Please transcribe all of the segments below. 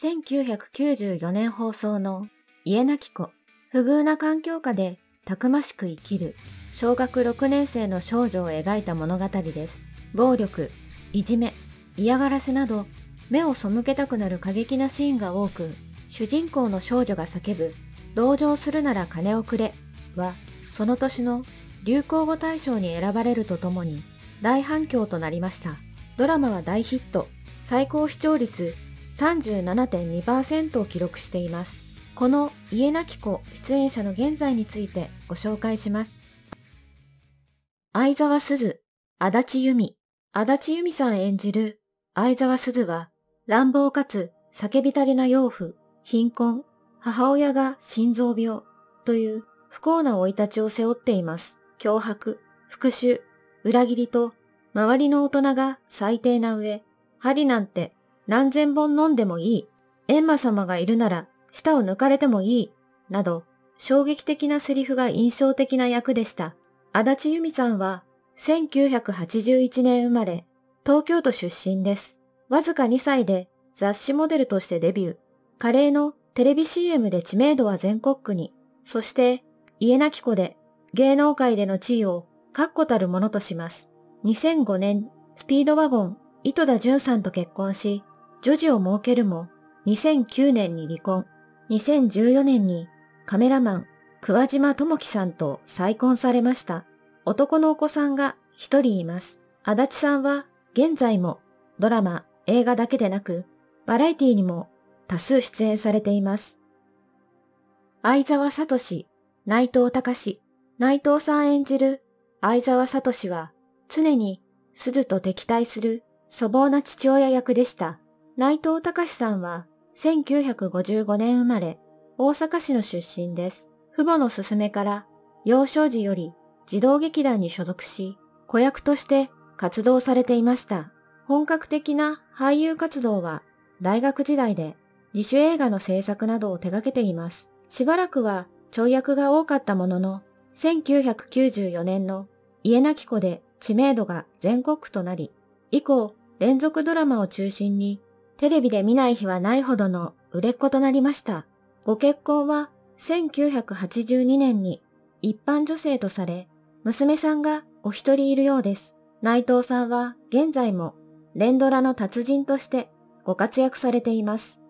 1994年放送の家なき子、不遇な環境下でたくましく生きる小学6年生の少女を描いた物語です。暴力、いじめ、嫌がらせなど目を背けたくなる過激なシーンが多く、主人公の少女が叫ぶ、同情するなら金をくれは、その年の流行語大賞に選ばれるとともに大反響となりました。ドラマは大ヒット、最高視聴率37.2%を記録しています。この家なき子出演者の現在についてご紹介します。相沢鈴、足立由美、足立由美さん演じる相沢鈴は乱暴かつ叫び足りな養父、貧困、母親が心臓病という不幸な生い立ちを背負っています。脅迫、復讐、裏切りと周りの大人が最低な上、針なんて何千本飲んでもいい。閻魔様がいるなら舌を抜かれてもいい。など、衝撃的なセリフが印象的な役でした。足立由美さんは、1981年生まれ、東京都出身です。わずか2歳で雑誌モデルとしてデビュー。カレーのテレビ CM で知名度は全国区に。そして、家なき子で芸能界での地位を確固たるものとします。2005年、スピードワゴン、井戸田淳さんと結婚し、女児を設けるも、2009年に離婚、2014年にカメラマン、桑島智樹さんと再婚されました。男のお子さんが一人います。足立さんは現在もドラマ、映画だけでなく、バラエティにも多数出演されています。相沢聡、内藤隆、内藤さん演じる相沢聡は常に鈴と敵対する粗暴な父親役でした。内藤隆さんは1955年生まれ、大阪市の出身です。父母の勧めから幼少時より児童劇団に所属し、子役として活動されていました。本格的な俳優活動は大学時代で自主映画の制作などを手掛けています。しばらくはちょい役が多かったものの、1994年の家なき子で知名度が全国区となり、以降連続ドラマを中心にテレビで見ない日はないほどの売れっ子となりました。ご結婚は1982年に一般女性とされ、娘さんがお一人いるようです。内藤さんは現在も連ドラの達人としてご活躍されています。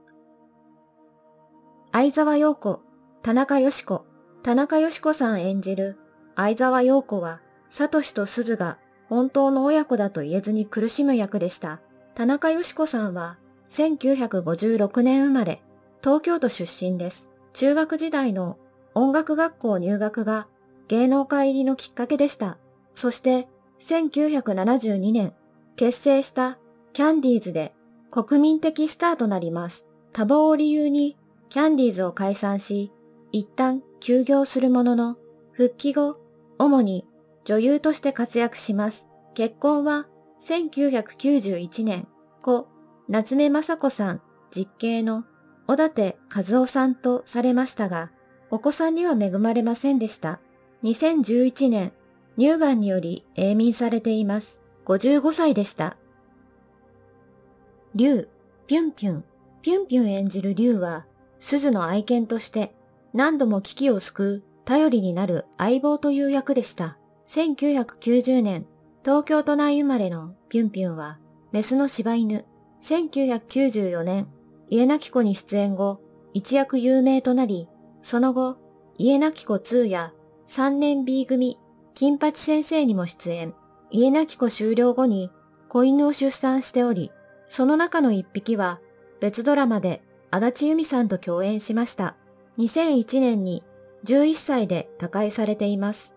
相沢陽子、田中よし子、田中よし子さん演じる相沢陽子は、サトシと鈴が本当の親子だと言えずに苦しむ役でした。田中よし子さんは1956年生まれ、東京都出身です。中学時代の音楽学校入学が芸能界入りのきっかけでした。そして1972年、結成したキャンディーズで国民的スターとなります。多忙を理由にキャンディーズを解散し、一旦休業するものの、復帰後、主に女優として活躍します。結婚は1991年、故夏目雅子さん実刑の小立和夫さんとされましたが、お子さんには恵まれませんでした。2011年、乳がんにより永眠されています。55歳でした。竜、ピュンピュン、ピュンピュン演じる竜は、鈴の愛犬として何度も危機を救う頼りになる相棒という役でした。1990年、東京都内生まれのピュンピュンは、メスの柴犬、1994年、家なき子に出演後、一躍有名となり、その後、家なき子2や3年 B 組、金八先生にも出演。家なき子終了後に子犬を出産しており、その中の一匹は別ドラマで足立由美さんと共演しました。2001年に11歳で他界されています。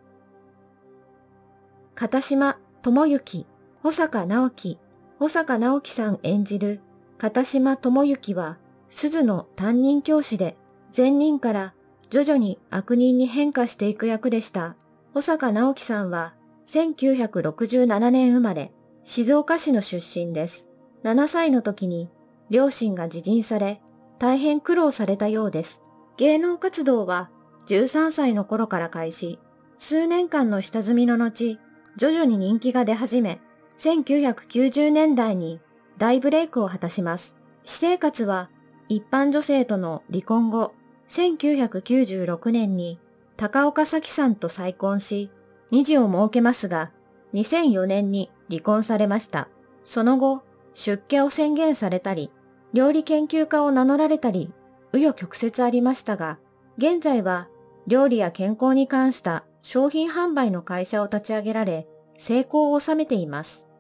片島智之、保坂直樹、保坂直樹さん演じる片島智之は、鈴の担任教師で、善人から徐々に悪人に変化していく役でした。保坂直樹さんは、1967年生まれ、静岡市の出身です。7歳の時に、両親が自陣され、大変苦労されたようです。芸能活動は13歳の頃から開始、数年間の下積みの後、徐々に人気が出始め、1990年代に大ブレイクを果たします。私生活は一般女性との離婚後、1996年に高岡咲さんと再婚し、二児を設けますが、2004年に離婚されました。その後、出家を宣言されたり、料理研究家を名乗られたり、紆余曲折ありましたが、現在は料理や健康に関した商品販売の会社を立ち上げられ、成功を収めています。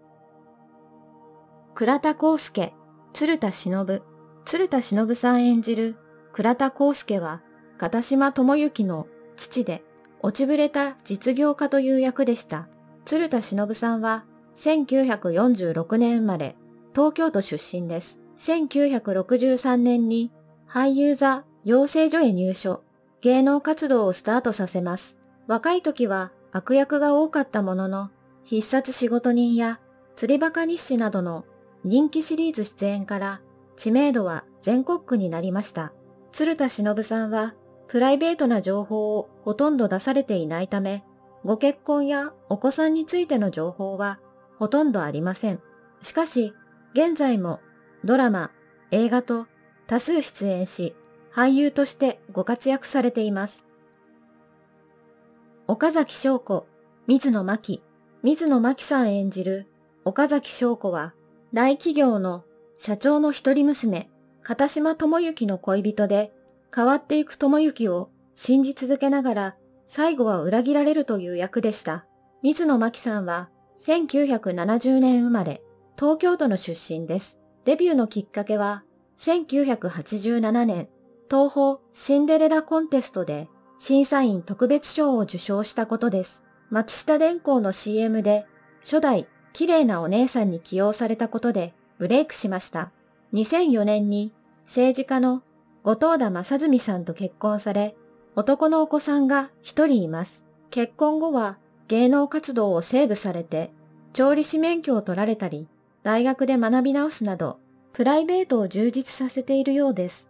倉田康介、鶴田忍、鶴田忍さん演じる倉田康介は、片島智之の父で、落ちぶれた実業家という役でした。鶴田忍さんは、1946年生まれ、東京都出身です。1963年に俳優座養成所へ入所、芸能活動をスタートさせます。若い時は悪役が多かったものの、必殺仕事人や釣りバカ日誌などの人気シリーズ出演から知名度は全国区になりました。鶴田忍さんはプライベートな情報をほとんど出されていないため、ご結婚やお子さんについての情報はほとんどありません。しかし、現在もドラマ、映画と多数出演し、俳優としてご活躍されています。岡崎翔子、水野真紀、水野真紀さん演じる岡崎翔子は、大企業の社長の一人娘、片島智之の恋人で、変わっていく智之を信じ続けながら、最後は裏切られるという役でした。水野真紀さんは、1970年生まれ、東京都の出身です。デビューのきっかけは、1987年、東宝シンデレラコンテストで審査員特別賞を受賞したことです。松下電工の CM で初代綺麗なお姉さんに起用されたことでブレイクしました。2004年に政治家の後藤田正純さんと結婚され、男のお子さんが一人います。結婚後は芸能活動をセーブされて、調理師免許を取られたり、大学で学び直すなど、プライベートを充実させているようです。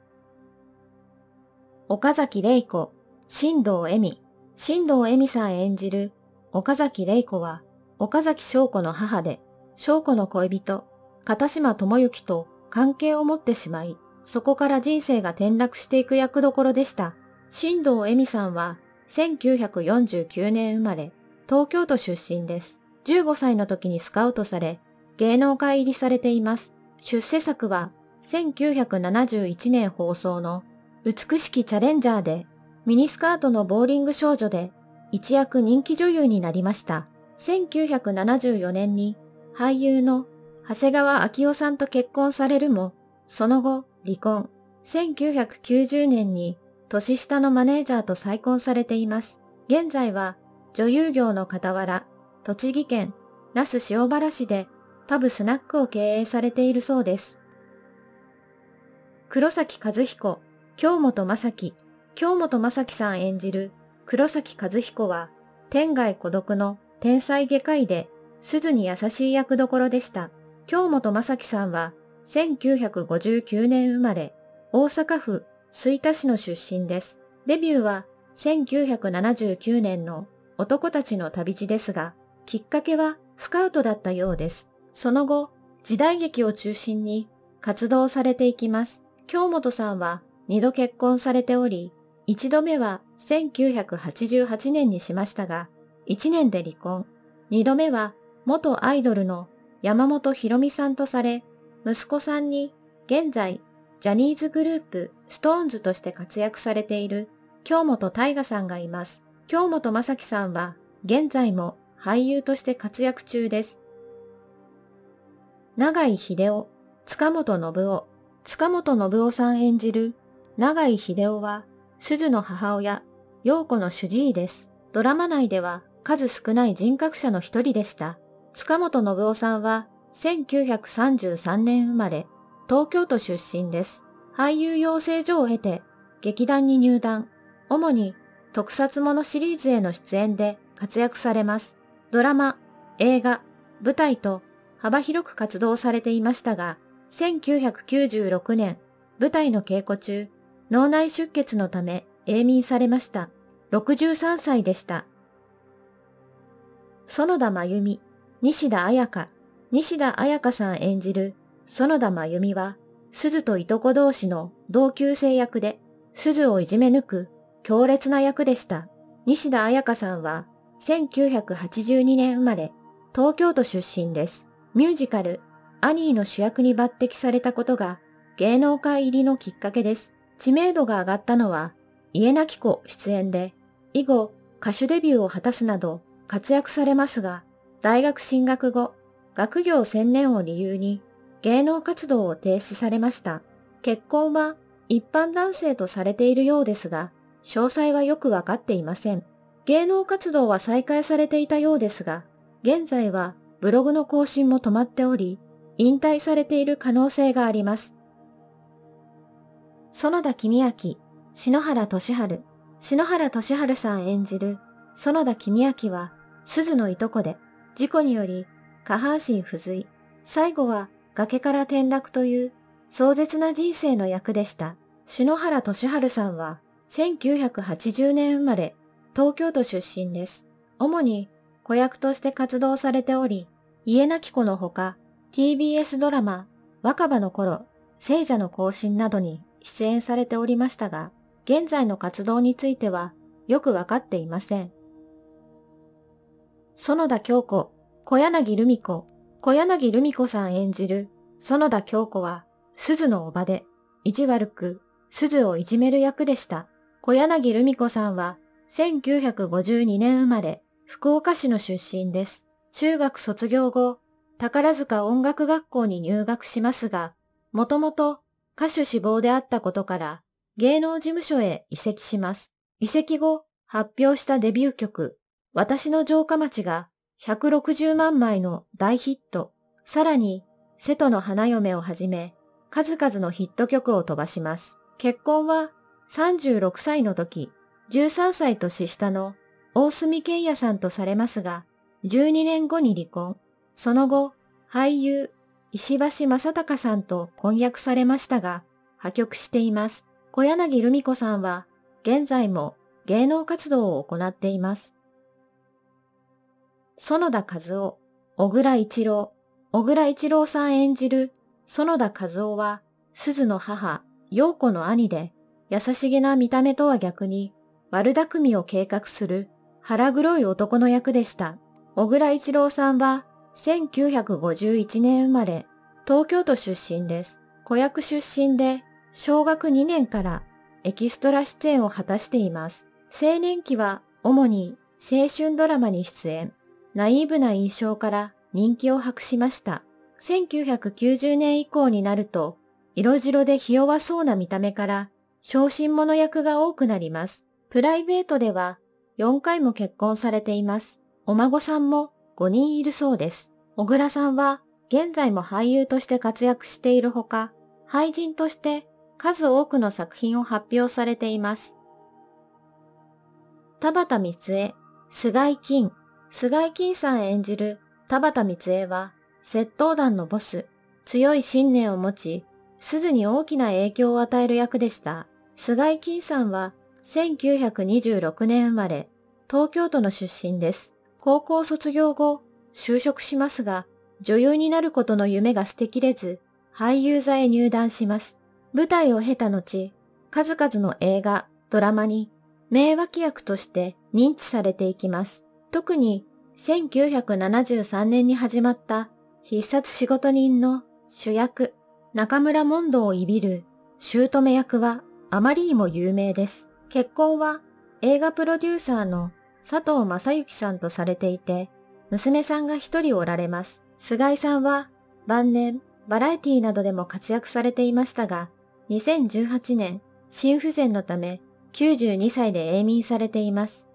岡崎玲子、新藤恵美、新藤恵美さん演じる岡崎玲子は、岡崎翔子の母で、翔子の恋人、片島智之と関係を持ってしまい、そこから人生が転落していく役どころでした。新藤恵美さんは、1949年生まれ、東京都出身です。15歳の時にスカウトされ、芸能界入りされています。出世作は、1971年放送の美しきチャレンジャーで、ミニスカートのボーリング少女で、一躍人気女優になりました。1974年に俳優の長谷川昭夫さんと結婚されるも、その後離婚。1990年に年下のマネージャーと再婚されています。現在は女優業の傍ら、栃木県那須塩原市でパブスナックを経営されているそうです。黒崎和彦、京本正樹、京本正樹さん演じる黒崎和彦は、天外孤独の天才外科医で、鈴に優しい役どころでした。京本正樹さんは、1959年生まれ、大阪府吹田市の出身です。デビューは1979年の男たちの旅路ですが、きっかけはスカウトだったようです。その後、時代劇を中心に活動されていきます。京本さんは二度結婚されており、一度目は1988年にしましたが、一年で離婚。二度目は元アイドルの山本博美さんとされ、息子さんに現在ジャニーズグループ SixTONES として活躍されている京本大我さんがいます。京本政樹さんは現在も俳優として活躍中です。長井秀夫、塚本信夫、塚本信夫さん演じる長井秀夫は、鈴の母親、陽子の主治医です。ドラマ内では数少ない人格者の一人でした。塚本信夫さんは、1933年生まれ、東京都出身です。俳優養成所を経て、劇団に入団、主に特撮ものシリーズへの出演で活躍されます。ドラマ、映画、舞台と幅広く活動されていましたが、1996年、舞台の稽古中、脳内出血のため永眠されました。63歳でした。園田真由美、西田彩香、西田彩香さん演じる園田真由美は、鈴といとこ同士の同級生役で、鈴をいじめ抜く強烈な役でした。西田彩香さんは1982年生まれ、東京都出身です。ミュージカル、アニーの主役に抜擢されたことが芸能界入りのきっかけです。知名度が上がったのは、家なき子出演で、以後歌手デビューを果たすなど活躍されますが、大学進学後、学業専念を理由に芸能活動を停止されました。結婚は一般男性とされているようですが、詳細はよくわかっていません。芸能活動は再開されていたようですが、現在はブログの更新も止まっており、引退されている可能性があります。園田公明、篠原俊春、篠原俊春さん演じる園田公明は、鈴のいとこで、事故により下半身不随、最後は崖から転落という壮絶な人生の役でした。篠原俊春さんは、1980年生まれ、東京都出身です。主に子役として活動されており、家なき子のほか、TBS ドラマ、若葉の頃、聖者の行進などに出演されておりましたが、現在の活動についてはよくわかっていません。園田京子、小柳ルミ子、小柳ルミ子さん演じる園田京子は、鈴のおばで、意地悪く、鈴をいじめる役でした。小柳ルミ子さんは、1952年生まれ、福岡市の出身です。中学卒業後、宝塚音楽学校に入学しますが、もともと歌手志望であったことから芸能事務所へ移籍します。移籍後、発表したデビュー曲、私の城下町が160万枚の大ヒット、さらに、瀬戸の花嫁をはじめ、数々のヒット曲を飛ばします。結婚は36歳の時、13歳年下の大隅健也さんとされますが、12年後に離婚。その後、俳優、石橋正隆さんと婚約されましたが、破局しています。小柳ルミ子さんは、現在も芸能活動を行っています。園田和夫、小倉一郎、小倉一郎さん演じる園田和夫は、鈴の母、陽子の兄で、優しげな見た目とは逆に、悪巧みを計画する腹黒い男の役でした。小倉一郎さんは1951年生まれ、東京都出身です。子役出身で、小学2年からエキストラ出演を果たしています。青年期は主に青春ドラマに出演。ナイーブな印象から人気を博しました。1990年以降になると、色白でひ弱そうな見た目から、小心者役が多くなります。プライベートでは4回も結婚されています。お孫さんも5人いるそうです。小倉さんは現在も俳優として活躍しているほか、俳人として数多くの作品を発表されています。田畑光恵、菅井金、菅井金さん演じる田畑光恵は、窃盗団のボス、強い信念を持ち、鈴に大きな影響を与える役でした。菅井金さんは、1926年生まれ、東京都の出身です。高校卒業後、就職しますが、女優になることの夢が捨てきれず、俳優座へ入団します。舞台を経た後、数々の映画、ドラマに名脇役として認知されていきます。特に1973年に始まった必殺仕事人の主役、中村問答をいびる姑役はあまりにも有名です。結婚は映画プロデューサーの佐藤正幸さんとされていて、娘さんが一人おられます。菅井さんは晩年バラエティなどでも活躍されていましたが、2018年心不全のため92歳で永眠されています。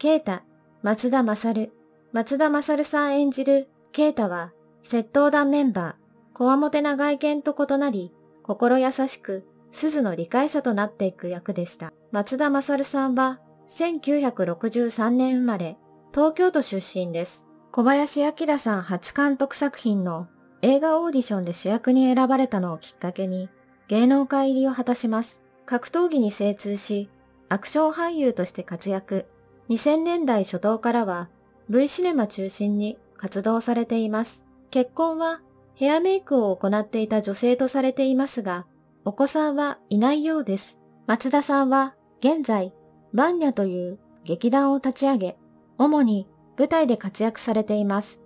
ケータ、松田勝。松田勝さん演じるケータは、窃盗団メンバー、こわもてな外見と異なり、心優しく、鈴の理解者となっていく役でした。松田勝さんは、1963年生まれ、東京都出身です。小林明さん初監督作品の映画オーディションで主役に選ばれたのをきっかけに、芸能界入りを果たします。格闘技に精通し、アクション俳優として活躍。2000年代初頭からは V シネマ中心に活動されています。結婚はヘアメイクを行っていた女性とされていますが、お子さんはいないようです。松田さんは現在、バンニャという劇団を立ち上げ、主に舞台で活躍されています。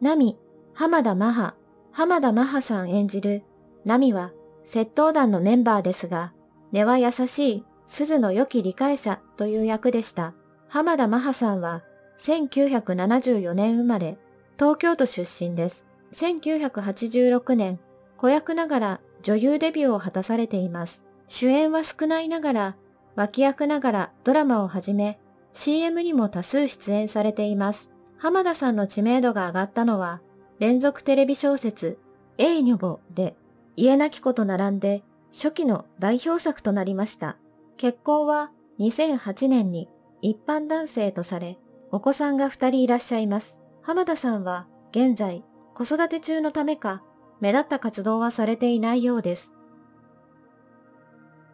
ナミ、浜田マハ、浜田マハさん演じるナミは窃盗団のメンバーですが、根は優しい鈴の良き理解者という役でした。浜田マハさんは1974年生まれ、東京都出身です。1986年、子役ながら女優デビューを果たされています。主演は少ないながら、脇役ながらドラマをはじめ、CM にも多数出演されています。浜田さんの知名度が上がったのは、連続テレビ小説、えいにょぼで、家なき子と並んで初期の代表作となりました。結婚は2008年に一般男性とされ、お子さんが二人いらっしゃいます。浜田さんは現在子育て中のためか目立った活動はされていないようです。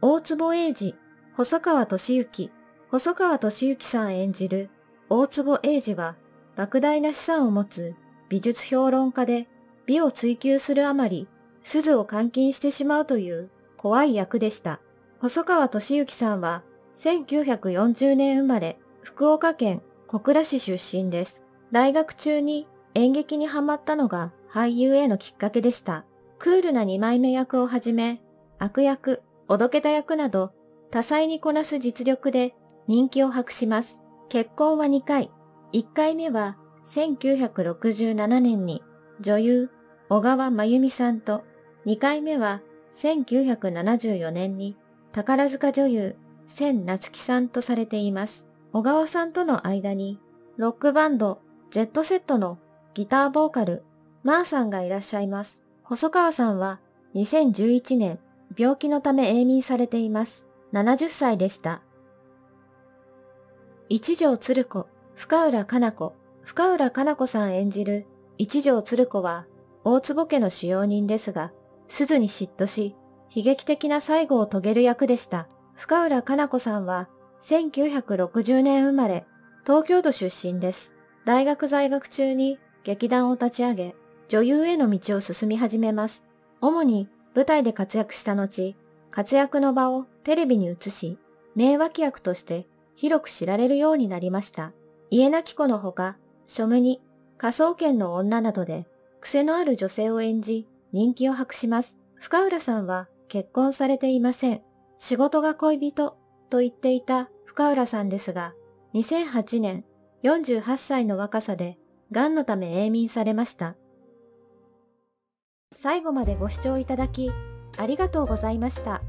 大坪英二、細川俊之、細川俊之さん演じる大坪英二は、莫大な資産を持つ美術評論家で、美を追求するあまり、鈴を監禁してしまうという怖い役でした。細川俊之さんは、1940年生まれ、福岡県小倉市出身です。大学中に演劇にハマったのが俳優へのきっかけでした。クールな二枚目役をはじめ、悪役、おどけた役など、多彩にこなす実力で人気を博します。結婚は2回。1回目は1967年に女優小川真由美さんと、2回目は1974年に宝塚女優千夏樹さんとされています。小川さんとの間にロックバンドジェットセットのギターボーカルマーさんがいらっしゃいます。細川さんは2011年病気のため永眠されています。70歳でした。一条鶴子、深浦かな子、深浦かな子さん演じる一条鶴子は、大坪家の使用人ですが、鈴に嫉妬し、悲劇的な最後を遂げる役でした。深浦かな子さんは、1960年生まれ、東京都出身です。大学在学中に劇団を立ち上げ、女優への道を進み始めます。主に舞台で活躍した後、活躍の場をテレビに移し、名脇役として広く知られるようになりました。家なき子のほか、庶務に、仮想研の女などで、癖のある女性を演じ、人気を博します。深浦さんは結婚されていません。仕事が恋人と言っていた深浦さんですが、2008年48歳の若さで、癌のため永眠されました。最後までご視聴いただき、ありがとうございました。